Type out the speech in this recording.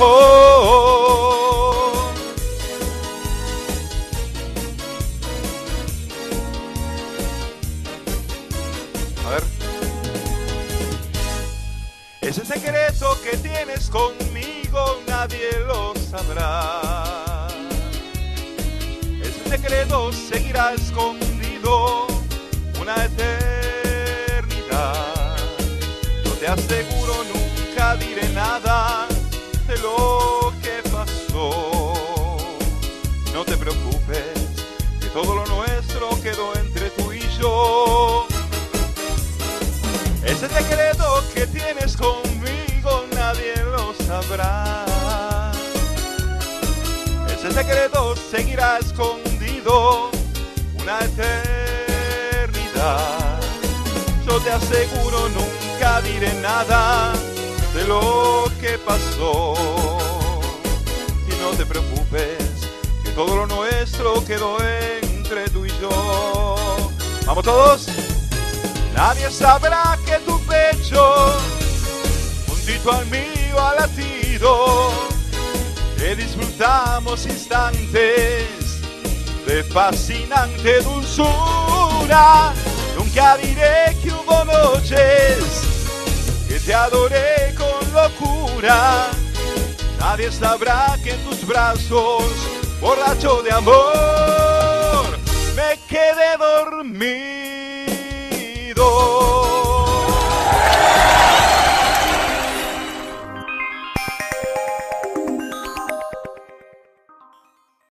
A ver. Ese secreto que tienes conmigo nadie lo sabrá. Ese secreto seguirá escondido una eternidad. Ese secreto seguirá escondido una eternidad. Yo te aseguro nunca diré nada de lo que pasó. Y no te preocupes, que todo lo nuestro quedó entre tú y yo. ¿Vamos todos? Nadie sabrá que tu pecho, juntito al mío ha latido, que disfrutamos instantes de fascinante dulzura. Nunca diré que hubo noches que te adoré con locura. Nadie sabrá que en tus brazos, borracho de amor.